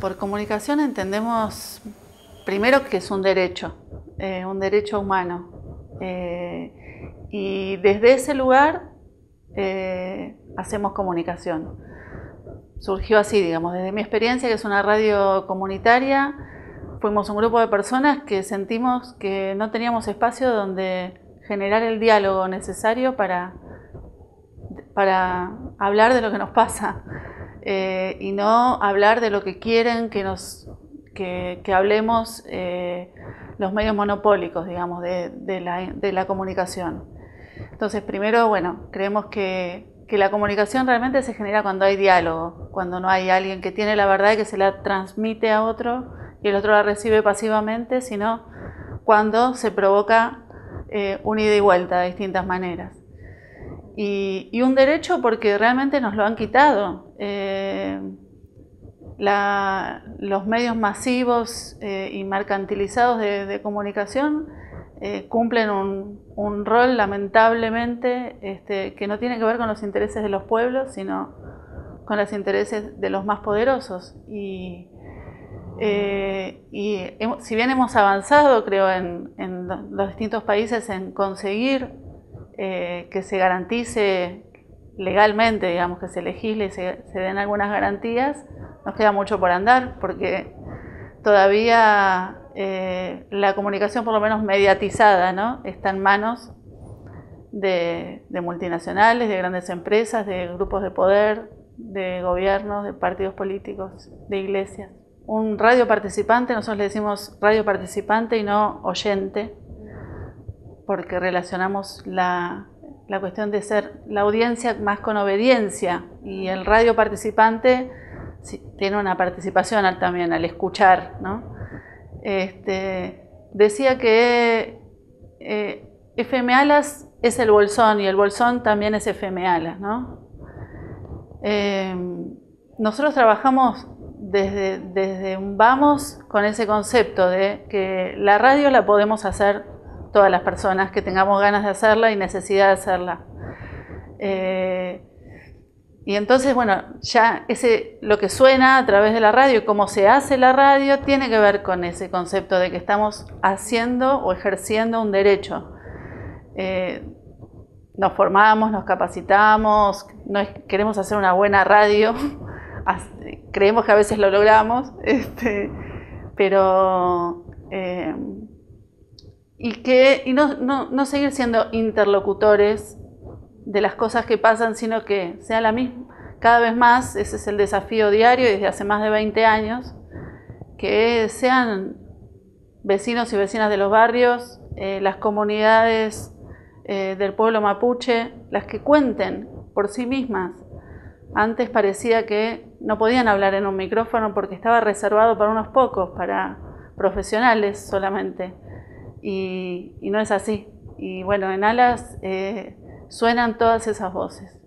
por comunicación entendemos primero que es un derecho, eh, un derecho humano. Eh, y desde ese lugar eh, hacemos comunicación. Surgió así, digamos, desde mi experiencia, que es una radio comunitaria, fuimos un grupo de personas que sentimos que no teníamos espacio donde generar el diálogo necesario para, para hablar de lo que nos pasa eh, y no hablar de lo que quieren que, nos, que, hablemos eh, los medios monopólicos, digamos, de, de, la, comunicación. Entonces, primero, bueno, creemos que, que, la comunicación realmente se genera cuando hay diálogo, cuando no hay alguien que tiene la verdad y que se la transmite a otro y el otro la recibe pasivamente, sino cuando se provoca eh, un ida y vuelta de distintas maneras. Y, un derecho porque realmente nos lo han quitado. Eh, los medios masivos eh, y mercantilizados de, comunicación cumplen un, rol lamentablemente este, que no tiene que ver con los intereses de los pueblos, sino con los intereses de los más poderosos. Eh, y si bien hemos avanzado, creo, en, los distintos países en conseguir eh, que se garantice legalmente, digamos, que se legisle y se, den algunas garantías, nos queda mucho por andar, porque todavía eh, la comunicación, por lo menos mediatizada, está en manos de multinacionales, de grandes empresas, de grupos de poder, de gobiernos, de partidos políticos, de iglesias. Un radio participante, nosotros le decimos radio participante y no oyente, porque relacionamos la, cuestión de ser la audiencia más con obediencia y el radio participante tiene una participación también al escuchar. ¿no? Este, decía que eh, FM Alas es el bolsón y el bolsón también es FM Alas. ¿no? Eh, nosotros trabajamos desde, desde un vamos con ese concepto de que la radio la podemos hacer todas las personas que tengamos ganas de hacerla y necesidad de hacerla. Eh, y entonces, bueno, ya ese, lo que suena a través de la radio cómo se hace la radio tiene que ver con ese concepto de que estamos haciendo o ejerciendo un derecho. Eh, nos formamos, nos capacitamos, queremos hacer una buena radio, creemos que a veces lo logramos, este, pero... Eh, y que y no, no, seguir siendo interlocutores de las cosas que pasan, sino que sea la misma, cada vez más, ese es el desafío diario desde hace más de 20 años, que sean vecinos y vecinas de los barrios, eh, las comunidades eh, del pueblo mapuche, las que cuenten por sí mismas antes parecía que no podían hablar en un micrófono porque estaba reservado para unos pocos, para profesionales solamente. Y, no es así. Y bueno, en Alas eh, suenan todas esas voces.